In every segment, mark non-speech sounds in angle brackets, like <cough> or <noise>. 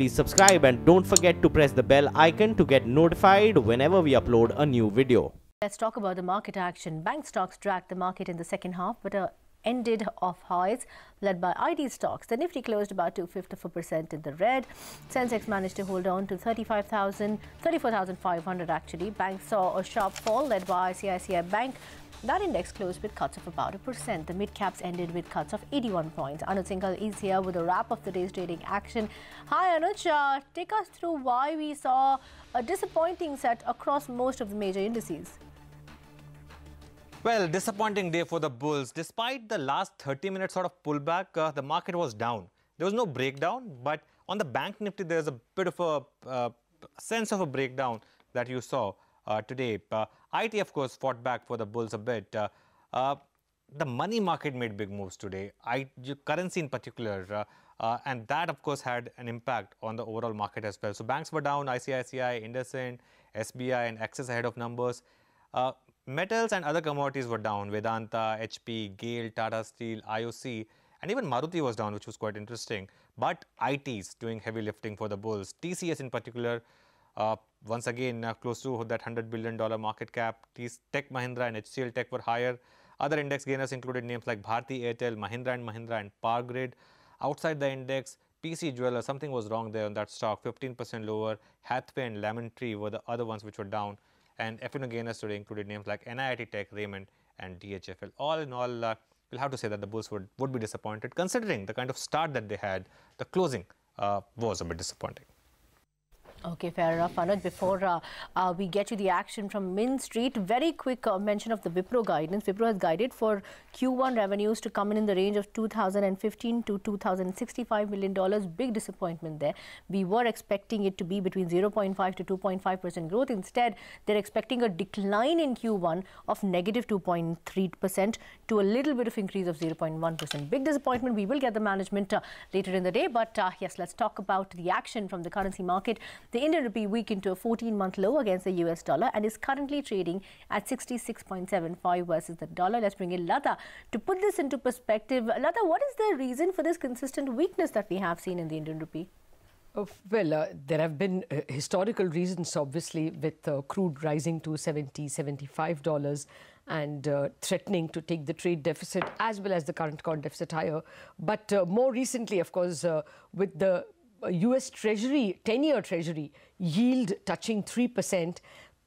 please subscribe and don't forget to press the bell icon to get notified whenever we upload a new video. Let's talk about the market action. Bank stocks dragged the market in the second half, but uh, ended off highs led by IT stocks. The Nifty closed about two fifths of a percent in the red. Sensex managed to hold on to 35,000, 34,500 actually. Banks saw a sharp fall led by ICICI Bank. That index closed with cuts of about a percent. The mid caps ended with cuts of 81 points. Anuj Singhal is here with a wrap of the day's trading action. Hi Anuj, uh, take us through why we saw a disappointing set across most of the major indices. Well, disappointing day for the bulls. Despite the last 30 minutes sort of pullback, uh, the market was down. There was no breakdown, but on the bank nifty, there's a bit of a uh, sense of a breakdown that you saw uh, today. Uh, IT, of course, fought back for the bulls a bit. Uh, uh, the money market made big moves today, I, currency in particular, and that, of course, had an impact on the overall market as well. So banks were down, ICICI, IndusInd, SBI, and Axis ahead of numbers. Metals and other commodities were down. Vedanta, HP, GAIL, Tata Steel, IOC, and even Maruti was down, which was quite interesting. But ITs doing heavy lifting for the bulls. TCS in particular uh, once again, uh, close to that $100 billion market cap. Tech Mahindra and HCL Tech were higher. Other index gainers included names like Bharti Airtel, Mahindra and Mahindra and Power Grid. Outside the index, PC Jeweller, something was wrong there on that stock, 15% lower. Hathway and Lemon Tree were the other ones which were down. And F&O gainers today included names like NIIT Tech, Raymond and DHFL. All in all, uh, we'll have to say that the bulls would, would be disappointed considering the kind of start that they had. The closing uh, was a bit disappointing. Okay, fair enough, Anuj. Before uh, uh, we get to the action from Mint Street, very quick uh, mention of the Wipro guidance. Wipro has guided for Q1 revenues to come in in the range of 2015 to 2065 million dollars. Big disappointment there. We were expecting it to be between 0.5 to 2.5 percent growth. Instead, they're expecting a decline in Q1 of negative 2.3 percent to a little bit of increase of 0.1 percent. Big disappointment. We will get the management uh, later in the day. But uh, yes, let's talk about the action from the currency market. The Indian rupee weakened to a 14-month low against the US dollar and is currently trading at 66.75 versus the dollar. Let's bring in Lata to put this into perspective. Lata, what is the reason for this consistent weakness that we have seen in the Indian rupee? Oh, well, uh, there have been uh, historical reasons, obviously, with uh, crude rising to 70 $75 and uh, threatening to take the trade deficit as well as the current account deficit higher. But uh, more recently, of course, uh, with the US Treasury, 10 year Treasury yield touching 3%,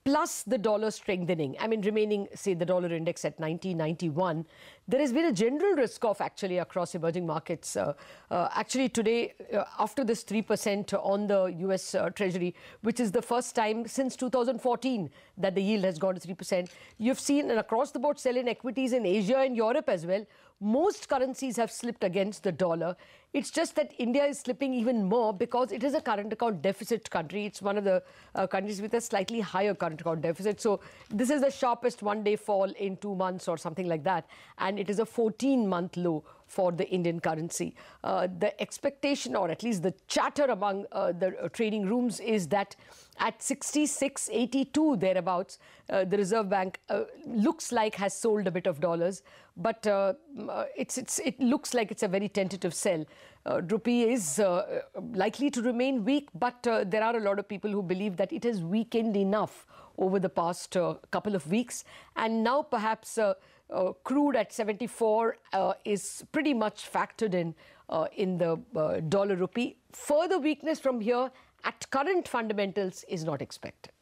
plus the dollar strengthening, I mean, remaining, say, the dollar index at 1991, there has been a general risk off actually across emerging markets. Uh, uh, actually, today, uh, after this 3% on the US uh, Treasury, which is the first time since 2014 that the yield has gone to 3%, you've seen an across the board sell in equities in Asia and Europe as well. Most currencies have slipped against the dollar. It's just that India is slipping even more because it is a current account deficit country. It's one of the uh, countries with a slightly higher current account deficit. So this is the sharpest one-day fall in two months or something like that. And it is a 14-month low for the Indian currency. Uh, the expectation, or at least the chatter among uh, the uh, trading rooms, is that at 66.82 thereabouts, uh, the Reserve Bank uh, looks like has sold a bit of dollars, but uh, it's, it's, it looks like it's a very tentative sell. Uh, rupee is uh, likely to remain weak, but uh, there are a lot of people who believe that it has weakened enough over the past couple of weeks, and now perhaps uh, crude at 74 uh, is pretty much factored in uh, in the uh, dollar rupee. Further weakness from here at current fundamentals is not expected.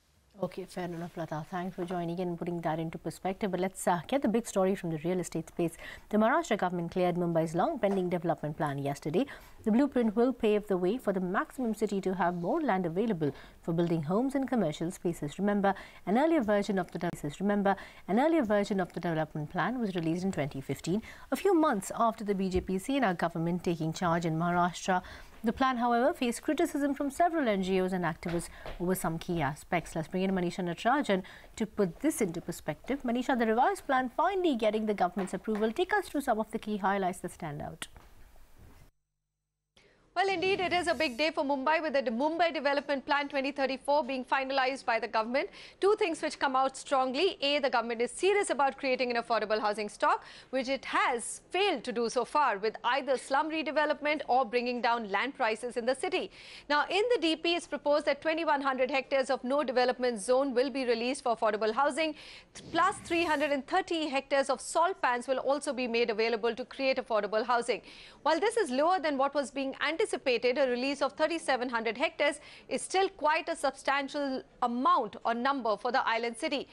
Okay, fair enough, Lata. Thanks for joining in and putting that into perspective. But let's uh, get the big story from the real estate space. The Maharashtra government cleared Mumbai's long pending development plan yesterday. The blueprint will pave the way for the maximum city to have more land available for building homes and commercial spaces. Remember, an earlier version of the remember an earlier version of the development plan was released in 2015, a few months after the BJP CNR government taking charge in Maharashtra. The plan, however, faced criticism from several NGOs and activists over some key aspects. Let's bring in Manisha Natarajan to put this into perspective. Manisha, the revised plan finally getting the government's approval. Take us through some of the key highlights that stand out. Well, indeed, it is a big day for Mumbai with the Mumbai Development Plan 2034 being finalized by the government. Two things which come out strongly. A, the government is serious about creating an affordable housing stock, which it has failed to do so far with either slum redevelopment or bringing down land prices in the city. Now, in the DP, it's proposed that 2100 hectares of no development zone will be released for affordable housing, plus 330 hectares of salt pans will also be made available to create affordable housing. While this is lower than what was being anticipated, anticipated a release of 3,700 hectares is still quite a substantial amount or number for the island city.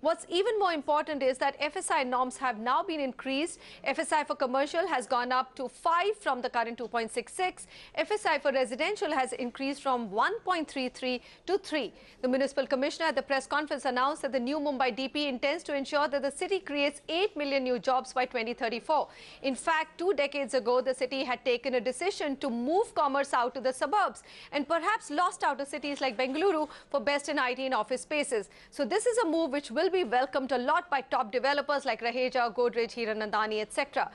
What's even more important is that FSI norms have now been increased. FSI for commercial has gone up to 5 from the current 2.66. FSI for residential has increased from 1.33 to 3. The municipal commissioner at the press conference announced that the new Mumbai DP intends to ensure that the city creates 8 million new jobs by 2034. In fact, two decades ago, the city had taken a decision to move commerce out to the suburbs and perhaps lost out to cities like Bengaluru for best in IT and office spaces. So this is a move which will be welcomed a lot by top developers like Raheja, Godrej, Hiranandani, etc.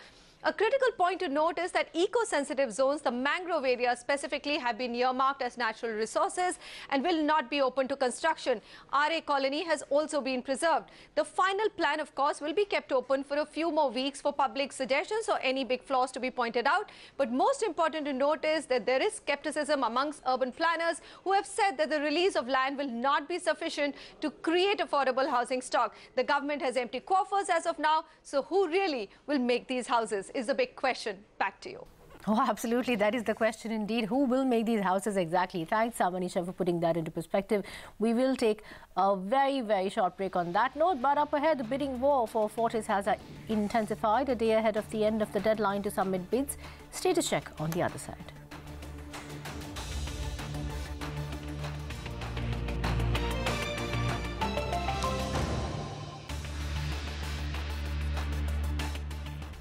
A critical point to note is that eco-sensitive zones, the mangrove areas specifically, have been earmarked as natural resources and will not be open to construction. Aarey colony has also been preserved. The final plan, of course, will be kept open for a few more weeks for public suggestions or any big flaws to be pointed out. But most important to note is that there is skepticism amongst urban planners who have said that the release of land will not be sufficient to create affordable housing stock. The government has empty coffers as of now, so who really will make these houses? Is a big question. Back to you. Oh, absolutely. That is the question indeed. Who will make these houses exactly? Thanks, Amanisha, for putting that into perspective. We will take a very, very short break on that note. But up ahead, the bidding war for Fortis has uh, intensified a day ahead of the end of the deadline to submit bids. Status check on the other side.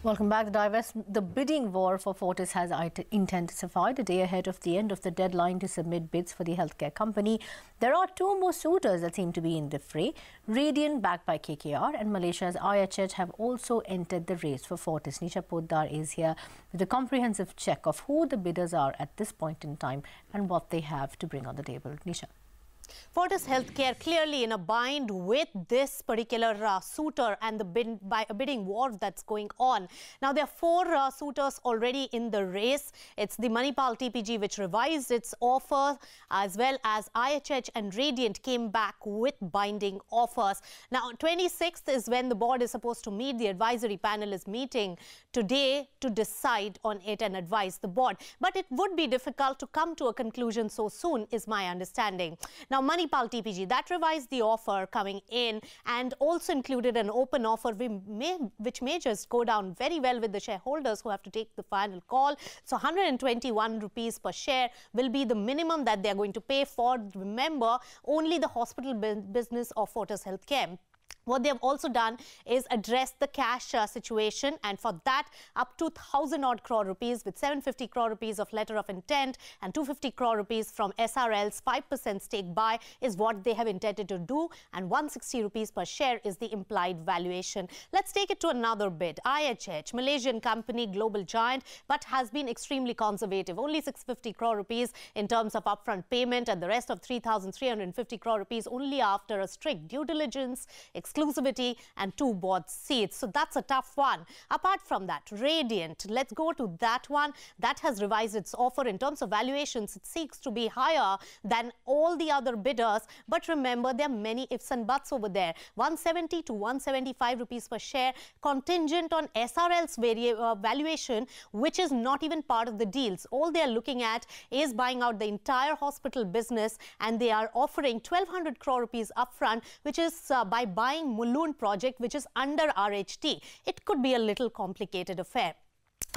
Welcome back. The, divest, the bidding war for Fortis has intensified a day ahead of the end of the deadline to submit bids for the healthcare company. There are two more suitors that seem to be in the fray. Radiant, backed by KKR, and Malaysia's IHH have also entered the race for Fortis. Nisha Poddar is here with a comprehensive check of who the bidders are at this point in time and what they have to bring on the table. Nisha. Fortis Healthcare clearly in a bind with this particular uh, suitor and the bid, by, bidding war that's going on. Now, there are four uh, suitors already in the race. It's the Manipal TPG which revised its offer as well as IHH and Radiant came back with binding offers. Now, 26th is when the board is supposed to meet. The advisory panel is meeting today to decide on it and advise the board. But it would be difficult to come to a conclusion so soon is my understanding. Now, now, Manipal TPG, that revised the offer coming in and also included an open offer which may just go down very well with the shareholders who have to take the final call. So 121 rupees per share will be the minimum that they're going to pay for, remember, only the hospital business of Fortis Healthcare. What they have also done is address the cash uh, situation and for that up to 1000 odd crore rupees with 750 crore rupees of letter of intent and 250 crore rupees from SRL's 5% stake buy is what they have intended to do and 160 rupees per share is the implied valuation. Let's take it to another bid. IHH, Malaysian company, global giant, but has been extremely conservative. Only 650 crore rupees in terms of upfront payment and the rest of 3,350 crore rupees only after a strict due diligence, exclusivity and two board seats. So that's a tough one. Apart from that, Radiant, let's go to that one. That has revised its offer in terms of valuations. It seeks to be higher than all the other bidders. But remember, there are many ifs and buts over there. 170 to 175 rupees per share contingent on SRL's uh, valuation, which is not even part of the deals. All they are looking at is buying out the entire hospital business and they are offering 1200 crore rupees upfront, which is uh, by buying Mulund project, which is under RHT. It could be a little complicated affair.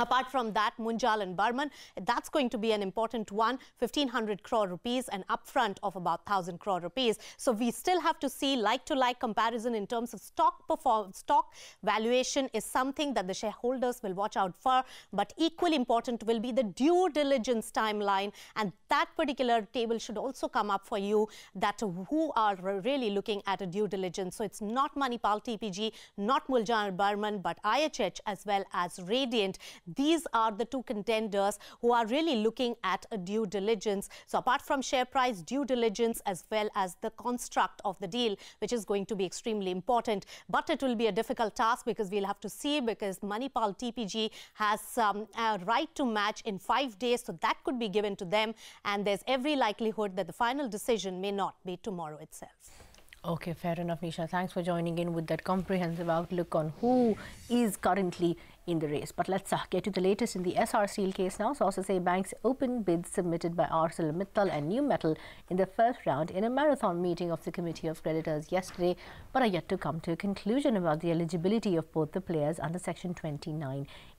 Apart from that, Munjal and Burman, that's going to be an important one, 1500 crore rupees and upfront of about 1000 crore rupees. So we still have to see like-to-like -like comparison in terms of stock perform stock valuation is something that the shareholders will watch out for. But equally important will be the due diligence timeline and that particular table should also come up for you that who are really looking at a due diligence. So it's not Manipal TPG, not Munjal Burman, but IHH as well as Radiant these are the two contenders who are really looking at a due diligence. So apart from share price, due diligence as well as the construct of the deal, which is going to be extremely important. But it will be a difficult task because we'll have to see because Manipal TPG has um, a right to match in five days. So that could be given to them. And there's every likelihood that the final decision may not be tomorrow itself. Okay, fair enough, Nisha. Thanks for joining in with that comprehensive outlook on who is currently in the race. But let's uh, get to the latest in the Essar Steel case now. Sources say banks open bids submitted by ArcelorMittal and Numetal in the first round in a marathon meeting of the Committee of Creditors yesterday, but are yet to come to a conclusion about the eligibility of both the players under Section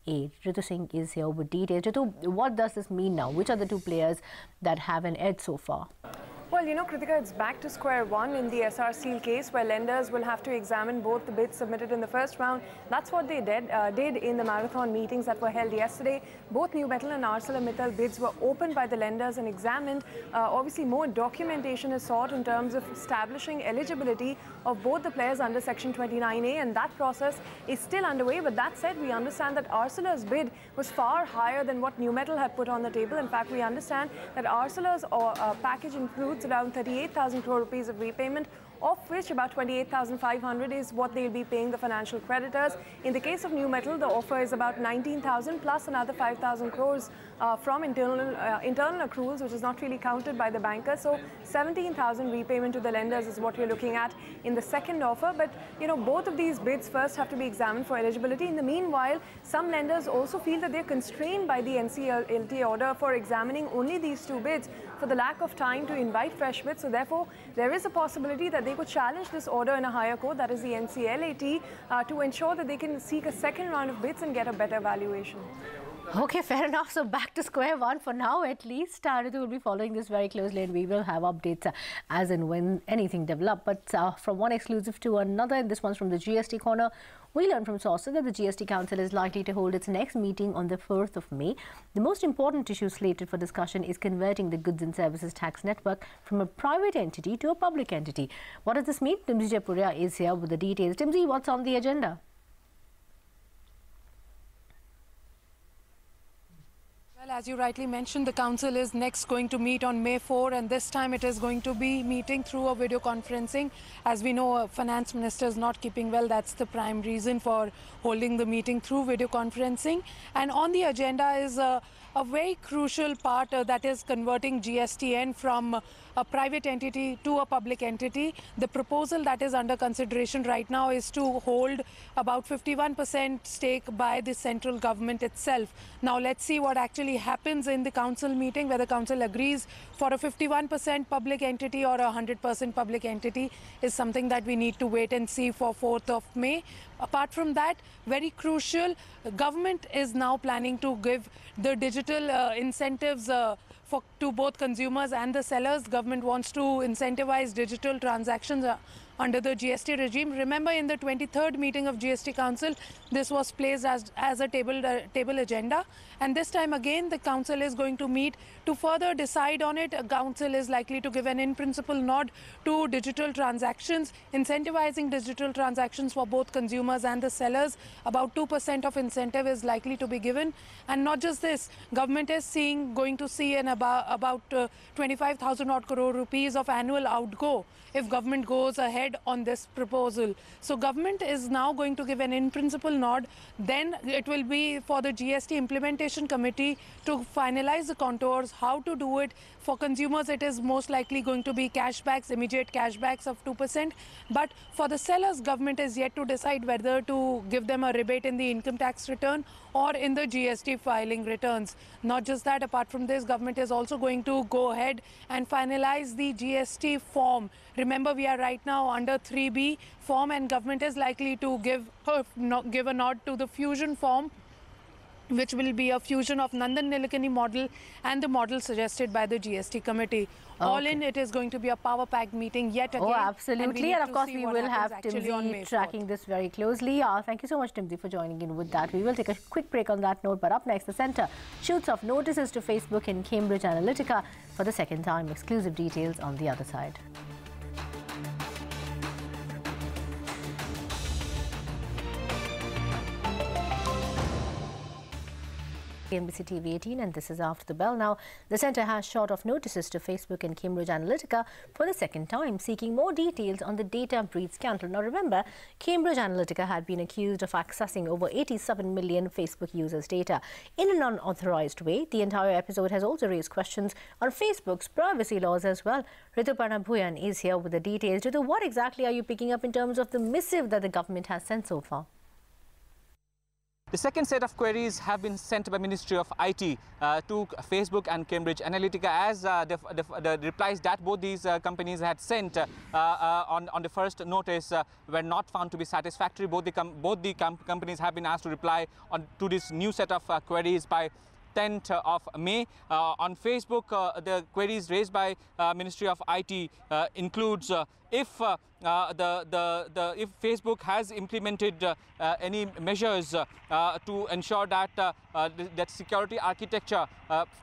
29A. Ritu Singh is here with details. Ritu, what does this mean now? Which are the two players that have an edge so far? Well, you know, Kritika, it's back to square one in the Steel case where lenders will have to examine both the bids submitted in the first round. That's what they did, uh, did in the marathon meetings that were held yesterday. Both Numetal and ArcelorMittal bids were opened by the lenders and examined. Uh, obviously, more documentation is sought in terms of establishing eligibility of both the players under Section 29A, and that process is still underway. But that said, we understand that Arcelor's bid was far higher than what Numetal had put on the table. In fact, we understand that Arcelor's uh, package includes around 38,000 crore rupees of repayment of which about 28,500 is what they'll be paying the financial creditors. In the case of Numetal, the offer is about 19,000 plus another 5,000 crores uh, from internal uh, internal accruals, which is not really counted by the banker. So 17,000 repayment to the lenders is what we're looking at in the second offer. But you know, both of these bids first have to be examined for eligibility. In the meanwhile, some lenders also feel that they're constrained by the NCLT order for examining only these two bids for the lack of time to invite fresh bids. So therefore, there is a possibility that they could challenge this order in a higher court, that is the NCLAT, uh, to ensure that they can seek a second round of bids and get a better valuation. Okay, <laughs> fair enough. So back to square one for now, at least. Uh, will be following this very closely and we will have updates uh, as and when anything develops. But uh, from one exclusive to another, and this one's from the GST corner, we learned from sources that the GST Council is likely to hold its next meeting on the 4th of May. The most important issue slated for discussion is converting the goods and services tax network from a private entity to a public entity. What does this mean? Timsy Jaipuria is here with the details. Timsy, what's on the agenda? Well, as you rightly mentioned, the council is next going to meet on May 4 and this time it is going to be meeting through a video conferencing. As we know, finance minister is not keeping well. That's the prime reason for holding the meeting through video conferencing. And on the agenda is a, a very crucial part uh, that is converting GSTN from a private entity to a public entity. The proposal that is under consideration right now is to hold about 51% stake by the central government itself. Now let's see what actually happens in the council meeting, whether the council agrees for a 51% public entity or a 100% public entity is something that we need to wait and see for 4th of May. Apart from that, very crucial, government is now planning to give the digital uh, incentives uh, for, to both consumers and the sellers. Government wants to incentivize digital transactions uh, under the GST regime. Remember in the 23rd meeting of GST Council, this was placed as, as a table, uh, table agenda. And this time again, the Council is going to meet to further decide on it. A Council is likely to give an in-principle nod to digital transactions, incentivizing digital transactions for both consumers and the sellers. About 2% of incentive is likely to be given. And not just this, government is seeing, going to see an about, about uh, 25,000 odd crore rupees of annual outgo if government goes ahead on this proposal. So government is now going to give an in-principle nod. Then it will be for the GST implementation committee to finalize the contours, how to do it. For consumers, it is most likely going to be cashbacks, immediate cashbacks of 2%. But for the sellers, government is yet to decide whether to give them a rebate in the income tax return or in the GST filing returns. Not just that, apart from this, government is also going to go ahead and finalize the GST form. Remember, we are right now under 3B form and government is likely to give, uh, give a nod to the fusion form which will be a fusion of Nandan Nilekani model and the model suggested by the GST committee. Okay. All in, it is going to be a power packed meeting yet oh, again. Oh, absolutely. And, and of course, we will have Timsy tracking this very closely. Uh, thank you so much, Timsy, for joining in with that. We will take a quick break on that note. But up next, the centre shoots off notices to Facebook and Cambridge Analytica for the second time. Exclusive details on the other side. NBC TV 18 and this is After the Bell. Now, the centre has shot off notices to Facebook and Cambridge Analytica for the second time, seeking more details on the data breach scandal. Now, remember, Cambridge Analytica had been accused of accessing over 87 million Facebook users' data in an unauthorized way. The entire episode has also raised questions on Facebook's privacy laws as well. Rituparna Bhuyan is here with the details. Ritu, what exactly are you picking up in terms of the missive that the government has sent so far? The second set of queries have been sent by Ministry of IT uh, to Facebook and Cambridge Analytica as uh, the, the, the, replies that both these uh, companies had sent uh, uh, on, on the first notice uh, were not found to be satisfactory. Both the, both the com companies have been asked to reply on to this new set of queries by 10th of May. On Facebook, the queries raised by Ministry of IT includes if uh, uh, the, the, the, if Facebook has implemented uh, any measures to ensure that that security architecture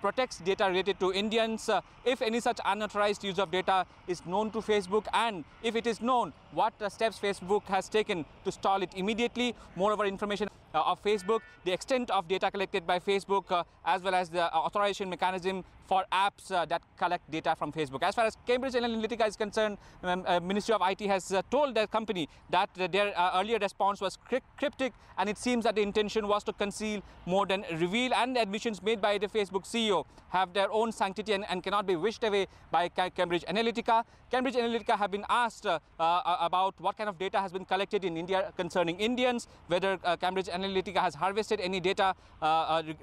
protects data related to Indians, if any such unauthorized use of data is known to Facebook, and if it is known, what steps Facebook has taken to stall it immediately. Moreover, information uh, of Facebook, the extent of data collected by Facebook, uh, as well as the authorization mechanism for apps uh, that collect data from Facebook. As far as Cambridge Analytica is concerned, um, uh, Ministry of IT has uh, told the company that their uh, earlier response was cryptic and it seems that the intention was to conceal more than reveal and admissions made by the Facebook CEO have their own sanctity and, and cannot be wished away by Cambridge Analytica. Cambridge Analytica have been asked uh, uh, about what kind of data has been collected in India concerning Indians, whether Cambridge Analytica has harvested any data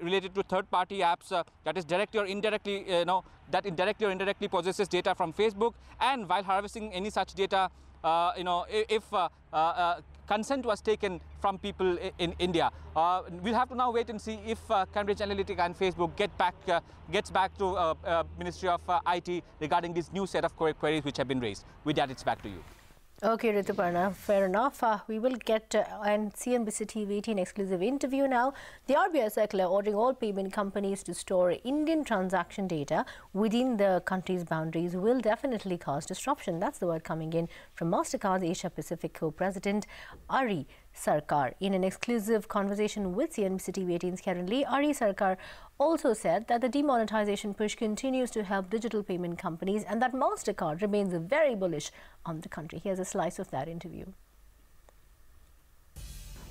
related to third-party apps, that is directly or indirectly you know, that indirectly or indirectly possesses data from Facebook. And while harvesting any such data, uh, you know, if uh, uh, uh, consent was taken from people in India. Uh, we'll have to now wait and see if uh, Cambridge Analytica and Facebook get back, gets back to Ministry of IT regarding this new set of queries which have been raised. With that, it's back to you. Okay, Rituparna, fair enough. Uh, we will get uh, an CNBC TV 18 exclusive interview now. The RBI circular ordering all payment companies to store Indian transaction data within the country's boundaries will definitely cause disruption. That's the word coming in from MasterCard's Asia Pacific co-president Ari Sarkar. In an exclusive conversation with CNBC TV 18's Karen Lee, Ari Sarkar also said that the demonetization push continues to help digital payment companies and that MasterCard remains very bullish on the country. Here's a slice of that interview.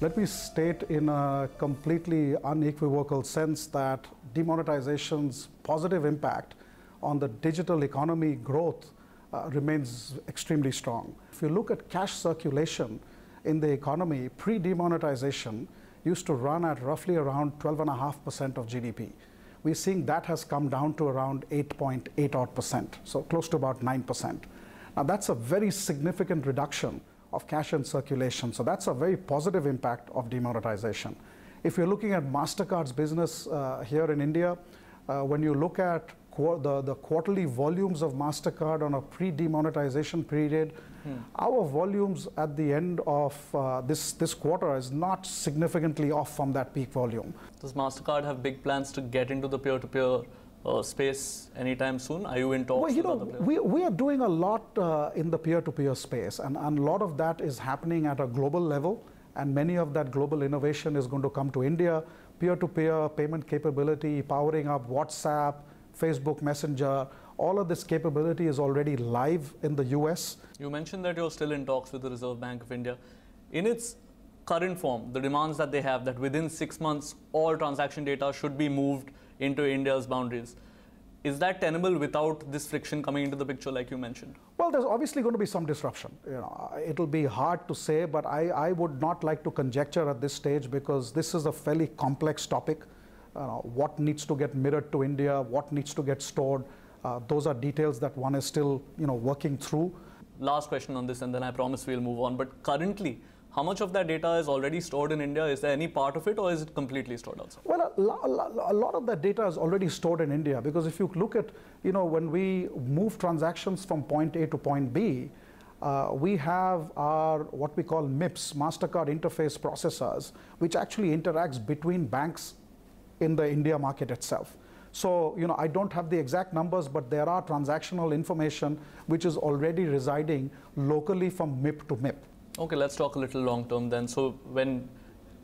Let me state in a completely unequivocal sense that demonetization's positive impact on the digital economy growth uh, remains extremely strong. If you look at cash circulation in the economy, pre-demonetization, used to run at roughly around 12.5% of GDP. We're seeing that has come down to around 8.8 odd percent, so close to about 9%. Now that's a very significant reduction of cash in circulation. So that's a very positive impact of demonetization. If you're looking at MasterCard's business uh, here in India, uh, when you look at the, the quarterly volumes of MasterCard on a pre-demonetization period, hmm. our volumes at the end of uh, this, this quarter is not significantly off from that peak volume. Does MasterCard have big plans to get into the peer-to-peer uh, space anytime soon? Are you in talks well, you know, we, we are doing a lot uh, in the peer-to-peer -peer space, and, and a lot of that is happening at a global level, and many of that global innovation is going to come to India. Peer-to-peer -peer payment capability, powering up WhatsApp, Facebook Messenger, all of this capability is already live in the US. You mentioned that you're still in talks with the Reserve Bank of India. In its current form, the demands that they have that within six months all transaction data should be moved into India's boundaries. Is that tenable without this friction coming into the picture, like you mentioned? Well, there's obviously going to be some disruption. You know, uh, it'll be hard to say, but I, I would not like to conjecture at this stage because this is a fairly complex topic uh, what needs to get mirrored to India, what needs to get stored. Uh, those are details that one is still you know, working through. Last question on this, and then I promise we'll move on. But currently, how much of that data is already stored in India? Is there any part of it, or is it completely stored outside? Well, a, a, a lot of that data is already stored in India because if you look at, you know, when we move transactions from point A to point B, uh, we have our what we call MIPS, MasterCard Interface Processors, which actually interacts between banks in the India market itself. So, you know, I don't have the exact numbers, but there are transactional information which is already residing locally from MIP to MIP. Okay, let's talk a little long term then. So, when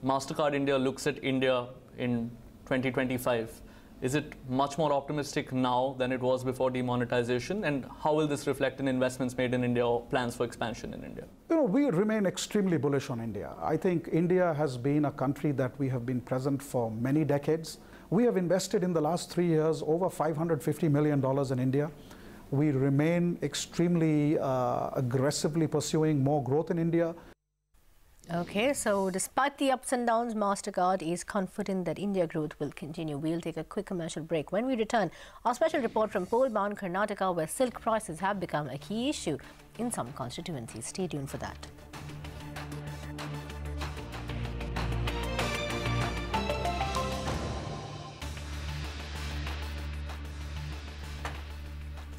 MasterCard India looks at India in 2025. Is it much more optimistic now than it was before demonetization? And how will this reflect in investments made in India or plans for expansion in India? You know, we remain extremely bullish on India. I think India has been a country that we have been present for many decades. We have invested in the last three years over $550 million in India. We remain extremely uh, aggressively pursuing more growth in India. Okay, so despite the ups and downs, MasterCard is confident that India growth will continue. We'll take a quick commercial break. When we return, our special report from poll-bound Karnataka, where silk prices have become a key issue in some constituencies. Stay tuned for that.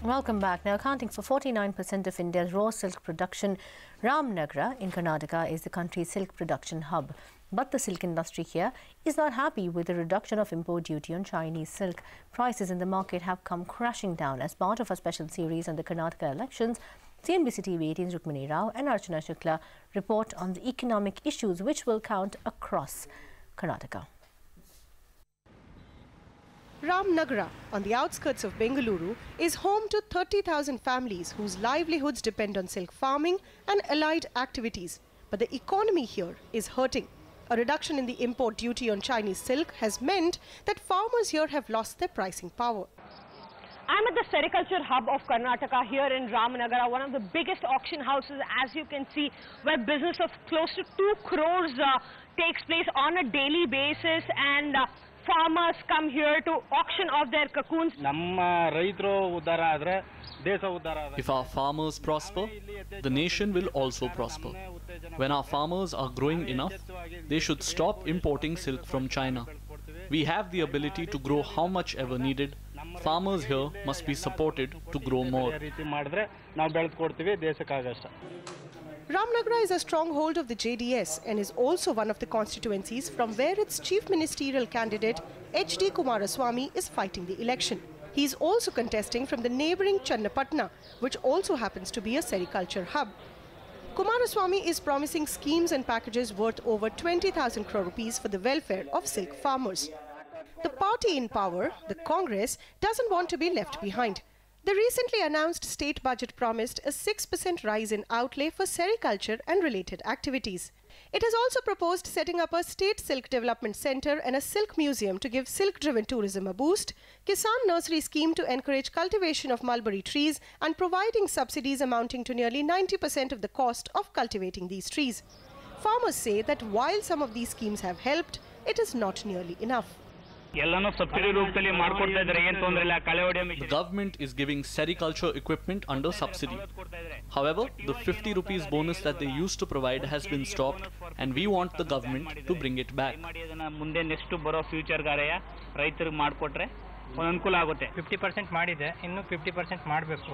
Welcome back. Now, accounting for 49% of India's raw silk production, Ramnagra in Karnataka is the country's silk production hub. But the silk industry here is not happy with the reduction of import duty on Chinese silk. Prices in the market have come crashing down as part of a special series on the Karnataka elections. CNBC TV 18's Rukmini Rao and Archana Shukla report on the economic issues which will count across Karnataka. Ramnagra, on the outskirts of Bengaluru, is home to 30,000 families whose livelihoods depend on silk farming and allied activities. But the economy here is hurting. A reduction in the import duty on Chinese silk has meant that farmers here have lost their pricing power. I'm at the sericulture hub of Karnataka here in Ramnagara, one of the biggest auction houses as you can see where business of close to 2 crores uh, takes place on a daily basis and uh, farmers come here to auction off their cocoons. If our farmers prosper, the nation will also prosper. When our farmers are growing enough, they should stop importing silk from China. We have the ability to grow how much ever needed. Farmers here must be supported to grow more. Ramnagra is a stronghold of the JDS and is also one of the constituencies from where its chief ministerial candidate H.D. Kumaraswamy is fighting the election. He is also contesting from the neighbouring Channapatna, which also happens to be a sericulture hub. Kumaraswamy is promising schemes and packages worth over 20,000 crore rupees for the welfare of silk farmers. The party in power, the Congress, doesn't want to be left behind. The recently announced state budget promised a 6% rise in outlay for sericulture and related activities. It has also proposed setting up a state silk development center and a silk museum to give silk-driven tourism a boost, Kisan nursery scheme to encourage cultivation of mulberry trees and providing subsidies amounting to nearly 90% of the cost of cultivating these trees. Farmers say that while some of these schemes have helped, it is not nearly enough. The government is giving sericulture equipment under subsidy. However, the 50 rupees bonus that they used to provide has been stopped and we want the government to bring it back. ಮುಂದೆ next ಬರೋ ಫ್ಯೂಚರ್ಗಾರೆಯ ರೈತರಿಗೆ ಮಾಡಿಕೊಟ್ರೆ ಒಂದು ಅನುಕೂಲ ಆಗುತ್ತೆ fifty percent ಮಾಡಿದೆ ಇನ್ನು fifty percent ಮಾಡಬೇಕು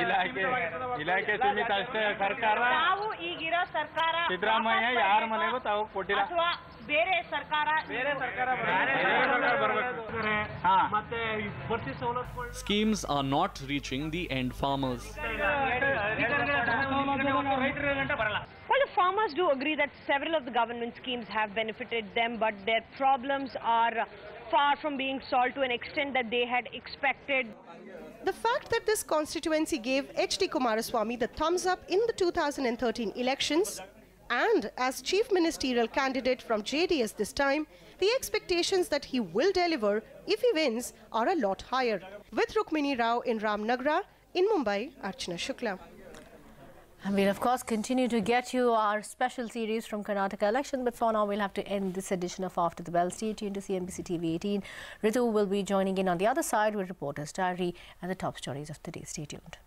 ಇಲಾಖೆ ಇಲಾಖೆ ಸೀಮಿತ ಅಷ್ಟೇ ಸರ್ಕಾರ ತಾವು ಈಗಿರೋ ಸರ್ಕಾರ ಸಿದ್ದರಾಮಯ್ಯ ಯಾರ ಮನೆಗೂ ತಾವು ಕೊಟ್ಟಿಲ್ಲ ಅಥವಾ ಬೇರೆ ಸರ್ಕಾರ ಬೇರೆ ಸರ್ಕಾರ ಮತ್ತೆ ಭರ್ತಿ ಸವಲತ್ತು Schemes are not reaching the end farmers. Well, the farmers do agree that several of the government schemes have benefited them, but their problems are far from being solved to an extent that they had expected. The fact that this constituency gave H.D. Kumaraswamy the thumbs up in the 2013 elections and as chief ministerial candidate from JDS this time, the expectations that he will deliver if he wins are a lot higher. With Rukmini Rao in Ramnagra, in Mumbai, Archana Shukla. And we'll, of course, continue to get you our special series from Karnataka election. But for now, we'll have to end this edition of After the Bell. Stay tuned to CNBC TV 18. Ritu will be joining in on the other side with Reporter's Diary and the top stories of the day. Stay tuned.